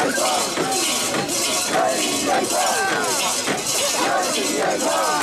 Let's go! Diego!